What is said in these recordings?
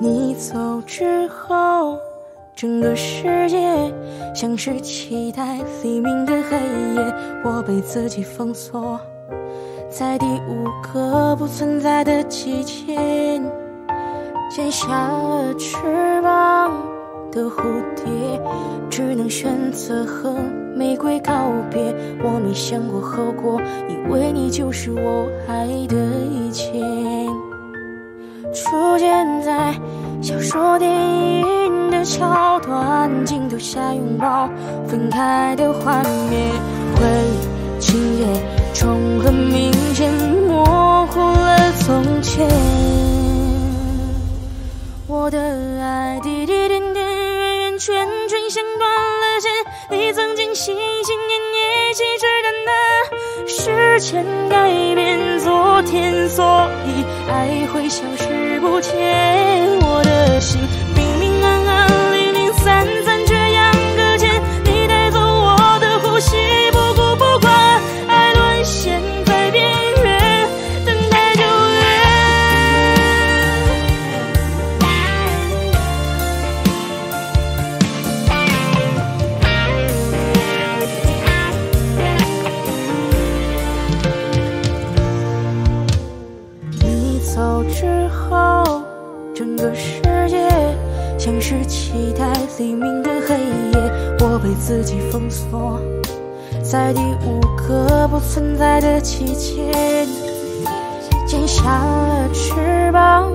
你走之后，整个世界像是期待黎明的黑夜，我被自己封锁在第五个不存在的季节，剪下了翅膀的蝴蝶，只能选择和玫瑰告别。我没想过后果，以为你就是我爱的一切。出现在小说、电影的桥段，镜头下拥抱分开的画面，回忆情节重合，明显模糊了从前。我的爱滴滴点点，圆圆圈圈，像断前，改变昨天，所以爱会消失不见。我的心走之后，整个世界像是期待黎明的黑夜，我被自己封锁在第五个不存在的季节，剪下了翅膀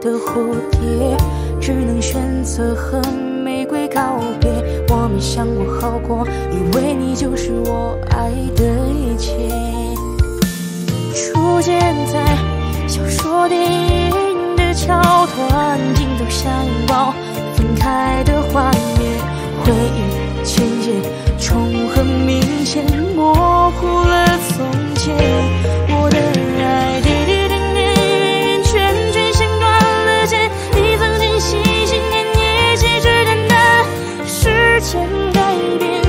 的蝴蝶，只能选择和玫瑰告别。我没想过后果，以为你就是我爱的一切。出现在相拥抱分开的画面，回忆渐渐重合，明显模糊了从前。我的爱滴滴点点，圆圆圈圈，像断了线。你曾经心心念念，细致淡淡，时间改变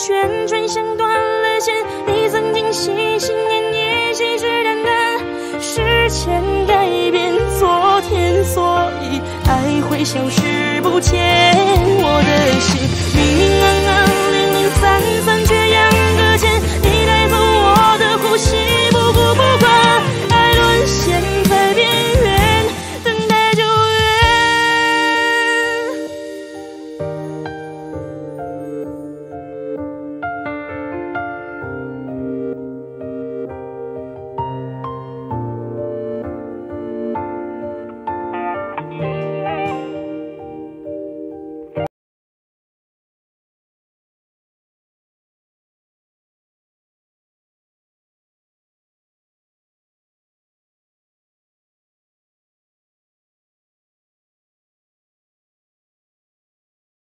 圈圈，像断了线。你曾经心心念念，信誓旦旦，时间改变昨天，所以爱会消失不见。我的心。